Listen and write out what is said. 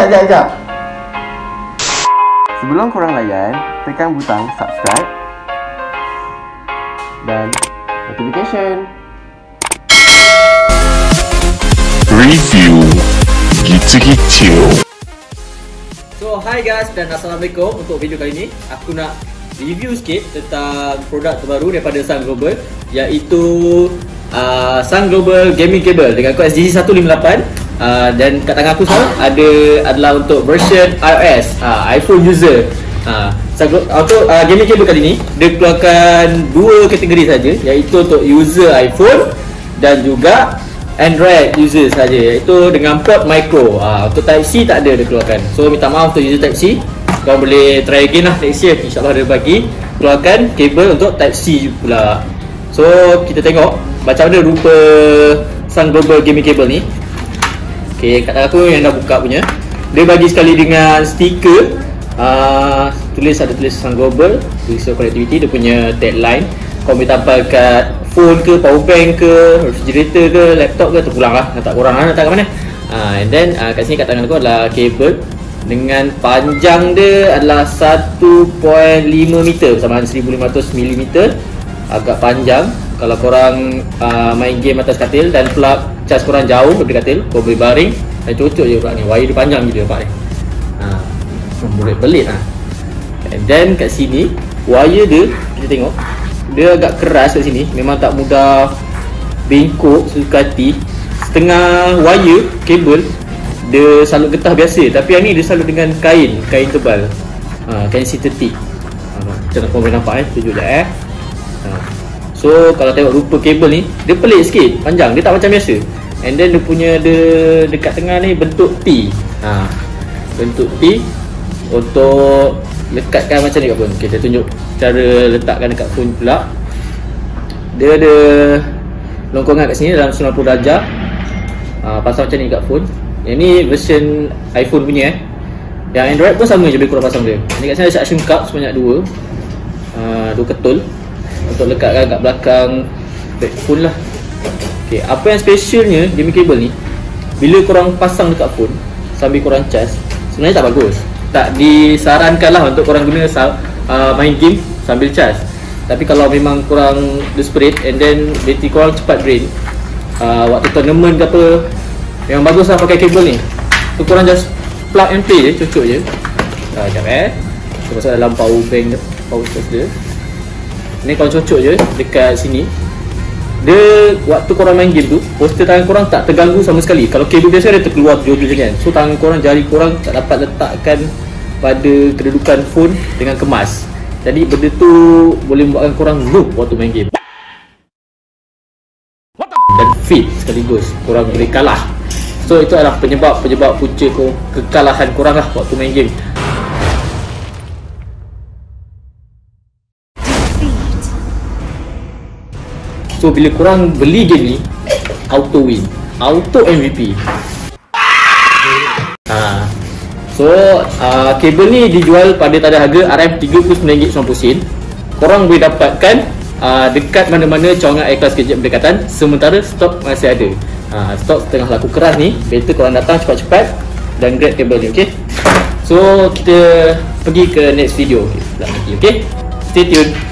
Sekejap, sekejap. Sebelum korang layan, tekan butang subscribe dan notification. Review Gitu-gitu So hi guys dan Assalamualaikum Untuk video kali ni Aku nak review sikit Tentang produk terbaru daripada Sun Global Iaitu uh, Sun Global Gaming Cable Dengan kod SGC 158 Uh, dan kat tangan aku sekarang ada adalah untuk version iOS uh, iPhone user. Uh, untuk uh, gaming cable kali ni dia keluarkan dua kategori saja iaitu untuk user iPhone dan juga Android user saja iaitu dengan port micro. Uh, untuk Type C tak ada dia keluarkan. So minta maaf untuk user Type C. Kau boleh try again lah next year InsyaAllah dia bagi Keluarkan kabel untuk Type C pula So kita tengok Macam mana rupa Sun Global Gaming Cable ni Okay, kat aku yang dah buka punya. Dia bagi sekali dengan stiker. Uh, Tulis ada tulis Sun Global Tulis connectivity, dia punya tagline. Kau boleh tampal kat phone ke, power bank ke, refrigerator ke, laptop ke Terpulang lah, nak tak kurang lah, nak tak kat mana. Uh, And then uh, kat sini kat tangan aku adalah kabel. Dengan panjang dia adalah 1.5 meter Sama 1500 mm Agak panjang Kalau korang uh, main game atas katil dan plug cas korang jauh dari katil kau boleh baring dan cocok je pula ni. Wire dia panjang dia nampak ni. Ha, boleh pelit lah. And then kat sini wire dia kita tengok dia agak keras kat sini. Memang tak mudah bengkok sukati setengah wire kabel dia salut getah biasa. Tapi yang ni dia salut dengan kain kain tebal. Ha, kain sintetik. Ha, macam korang boleh nampak eh? Tunjuk je eh? Ha. So kalau tengok rupa kabel ni Dia pelik sikit Panjang Dia tak macam biasa And then dia punya dia dekat tengah ni bentuk T. Ha. Bentuk T untuk lekatkan macam ni kat phone. Kita tunjuk cara letakkan dekat phone pula. Dia ada longkongan kat sini dalam 90 darjah. Ha, pasang macam ni kat phone. Yang ni version iPhone punya eh. Yang Android pun sama je lebih kurang pasang dia. Ni kat sini ada suction cup sebanyak dua. Uh, dua ketul untuk lekatkan kat belakang phone lah. Okay, apa yang specialnya gaming cable ni Bila korang pasang dekat phone Sambil korang charge Sebenarnya tak bagus. Tak disarankan lah untuk korang guna uh, Main game sambil charge. Tapi kalau memang korang desperate And then battery korang cepat drain uh, Waktu tournament ke apa Memang bagus lah pakai kabel ni. So korang just plug and play je, cocok je. Uh, Sekejap eh. Kita masuk dalam power bank Power source dia Ni korang cocok je dekat sini. Dia waktu korang main game tu poster tangan korang tak terganggu sama sekali. Kalau kabel biasa dia terkeluar jauh-jauh macam kan. So tangan korang jari korang tak dapat letakkan pada kedudukan phone dengan kemas. Jadi benda tu boleh membuatkan korang noob waktu main game. Dan fit sekaligus korang boleh kalah. So itu adalah penyebab-penyebab punca kekalahan korang lah waktu main game So bila korang beli game ni Auto win. Auto MVP ha. So uh, kabel ni dijual pada tada harga RM39.90 Korang boleh dapatkan uh, Dekat mana-mana cawangan air kelas kejap berdekatan Sementara stok masih ada. Uh, Stok tengah laku keras ni Better korang datang cepat-cepat Dan grab kabel ni okay So kita pergi ke next video. Okay, okay? Stay tuned